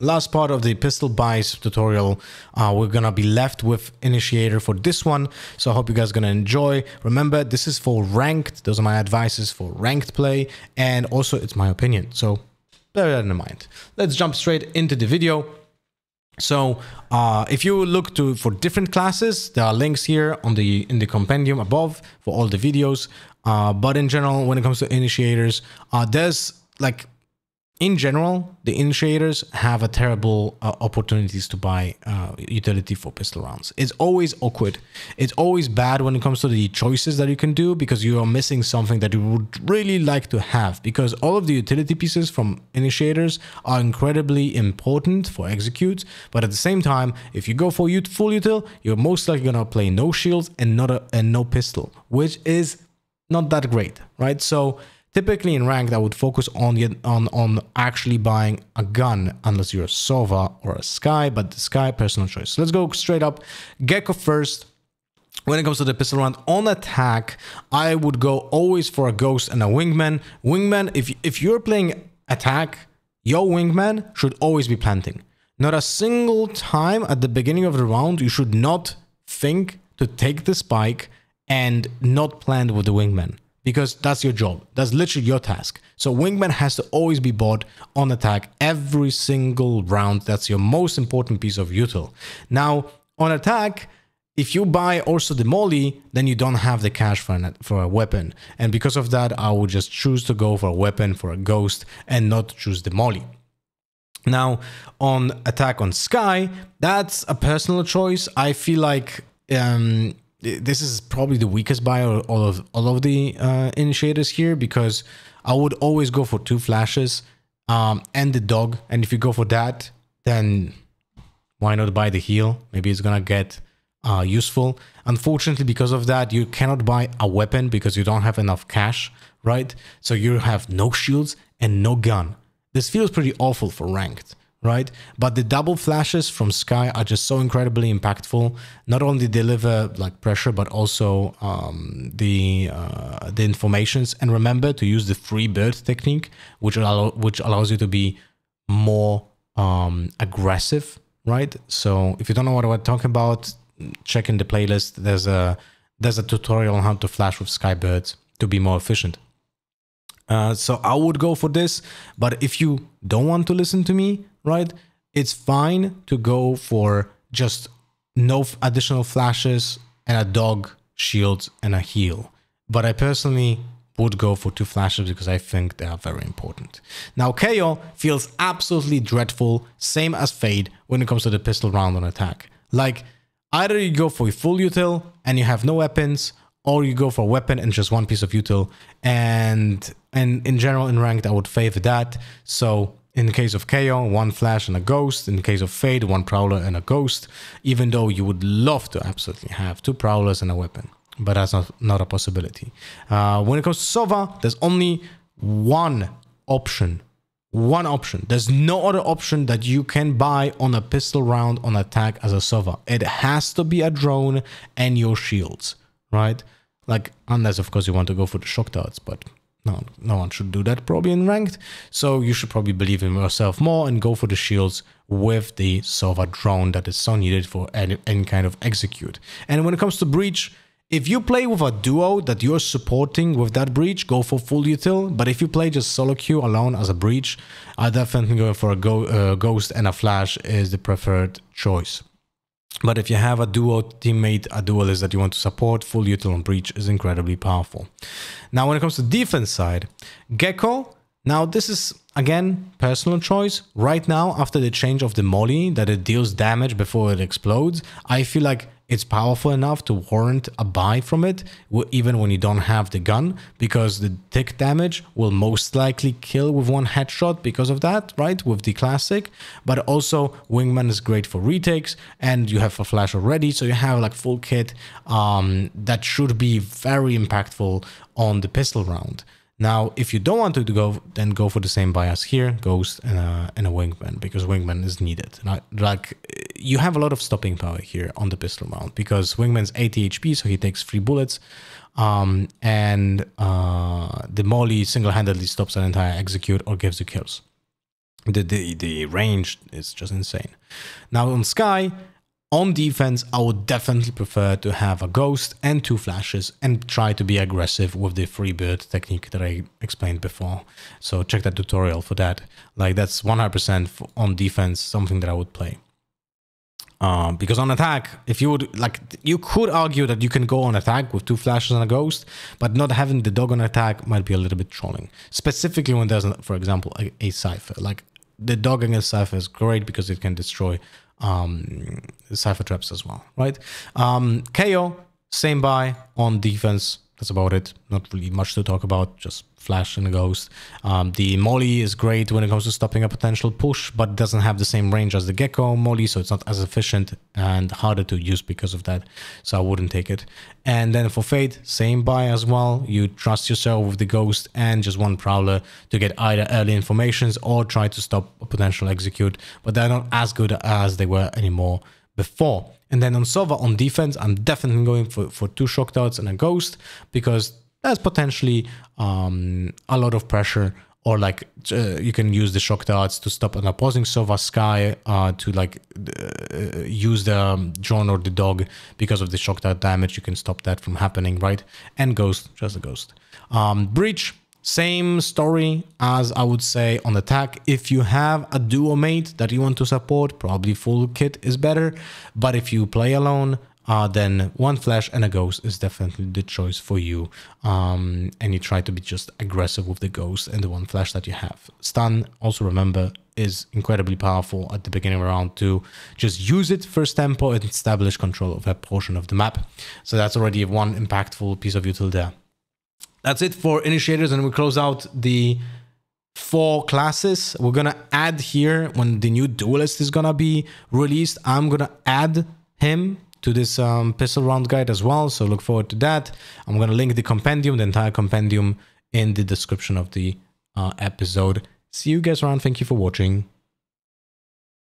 last part of the pistol buys tutorial uh, we're gonna be left with initiator for this one. So i hope you guys gonna enjoy. Remember this is for ranked those are my advices for ranked play and also it's my opinion. So bear that in mind. Let's jump straight into the video. So uh, if you look to for different classes there are links here on the in the compendium above for all the videos. Uh, but in general when it comes to initiators uh, there's like in general, the initiators have a terrible uh, opportunities to buy uh, utility for pistol rounds. It's always awkward. It's always bad when it comes to the choices that you can do because you are missing something that you would really like to have because all of the utility pieces from initiators are incredibly important for execute. But at the same time, if you go for full util, you're most likely gonna play no shields and not a, and no pistol, which is not that great, right? So Typically in ranked, I would focus on, on, on actually buying a gun, unless you're a Sova or a Skye, but the Skye, personal choice. So let's go straight up. Gekko first. When it comes to the pistol round on attack, I would go always for a ghost and a wingman. Wingman, if, if you're playing attack, your wingman should always be planting. Not a single time at the beginning of the round, you should not think to take the spike and not plant with the wingman because that's your job. That's literally your task. So Wingman has to always be bought on attack every single round. That's your most important piece of util. Now, on attack, if you buy also the molly, then you don't have the cash for, an, for a weapon. And because of that, I would just choose to go for a weapon, for a ghost, and not choose the molly. Now, on attack on Skye, that's a personal choice. I feel like um, this is probably the weakest buy all of all of the uh, initiators here because I would always go for two flashes um, and the dog. And if you go for that, then why not buy the heal? Maybe it's gonna get uh, useful. Unfortunately, because of that, you cannot buy a weapon because you don't have enough cash, right? So you have no shields and no gun. This feels pretty awful for ranked right? But the double flashes from Skye are just so incredibly impactful. Not only deliver like pressure, but also um, the uh, the informations. And remember to use the free bird technique, which allow which allows you to be more um, aggressive, right? So if you don't know what we're talking about, check in the playlist. There's a there's a tutorial on how to flash with Skybirds to be more efficient. Uh, so I would go for this, but if you don't want to listen to me, right? It's fine to go for just no additional flashes and a dog, shield, and a heal. But I personally would go for two flashes because I think they are very important. Now, KAY/O feels absolutely dreadful, same as Fade when it comes to the pistol round on attack. Like, either you go for a full util and you have no weapons, or you go for a weapon and just one piece of util. And, and in general, in ranked, I would favor that. So in the case of KAY/O, one flash and a ghost. In the case of Fade, one prowler and a ghost. Even though you would love to absolutely have two prowlers and a weapon. But that's not, not a possibility. Uh, when it comes to Sova, there's only one option. One option. There's no other option that you can buy on a pistol round on attack as a Sova. It has to be a drone and your shields, right? Like, unless of course you want to go for the shock darts, but no, no one should do that probably in ranked. So you should probably believe in yourself more and go for the shields with the Sova drone that is so needed for any, any kind of execute. And when it comes to breach, if you play with a duo that you're supporting with that breach, go for full util. But if you play just solo queue alone as a breach, I definitely go for a go, uh, ghost and a flash is the preferred choice. But if you have a duo teammate, a duelist that you want to support, full util on breach is incredibly powerful. Now, when it comes to defense side, Gekko, now this is again personal choice. Right now, after the change of the molly that it deals damage before it explodes, I feel like it's powerful enough to warrant a buy from it, even when you don't have the gun, because the tick damage will most likely kill with one headshot because of that, right? With the classic. But also, Wingman is great for retakes, and you have a flash already, so you have like full kit um, that should be very impactful on the pistol round. Now, if you don't want to go, then go for the same bias here, Ghost and a, and a Wingman, because Wingman is needed. Now, like, you have a lot of stopping power here on the pistol mount, because Wingman's 80 HP, so he takes three bullets, um, and uh, the Molly single-handedly stops an entire execute or gives you kills. the, the, the range is just insane. Now on Skye, on defense, I would definitely prefer to have a ghost and two flashes and try to be aggressive with the free bird technique that I explained before. So check that tutorial for that. Like that's 100% on defense, something that I would play. Um, because on attack, if you would like, you could argue that you can go on attack with two flashes and a ghost, but not having the dog on attack might be a little bit trolling. Specifically when there's, for example, a, a Cypher. Like the dog against Cypher is great because it can destroy um, Cypher traps as well, right? Um, KAY/O, same buy on defense. That's about it. Not really much to talk about. Just Flash and Ghost. Um, the Molly is great when it comes to stopping a potential push, but doesn't have the same range as the Gekko Molly, so it's not as efficient and harder to use because of that. So I wouldn't take it. And then for Fade, same buy as well. You trust yourself with the Ghost and just one Prowler to get either early informations or try to stop a potential execute, but they're not as good as they were anymore before. And then on Sova on defense, I'm definitely going for, for two shock darts and a ghost because that's potentially um, a lot of pressure or like uh, you can use the shock darts to stop an opposing Sova Skye uh, to like uh, use the um, drone or the dog because of the shock dart damage. You can stop that from happening, right? And Ghost, just a Ghost. Um, Breach, same story as I would say on attack. If you have a duo mate that you want to support, probably full kit is better. But if you play alone, uh, then one flash and a ghost is definitely the choice for you. Um, and you try to be just aggressive with the ghost and the one flash that you have. Stun, also remember, is incredibly powerful at the beginning of round two. Just use it first tempo and establish control of that portion of the map. So that's already one impactful piece of utility there. That's it for initiators and we close out the four classes. We're gonna add here when the new duelist is gonna be released. I'm gonna add him to this um, pistol round guide as well. So look forward to that. I'm to link the compendium, the entire compendium in the description of the uh, episode. See you guys around. Thank you for watching.